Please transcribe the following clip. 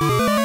Música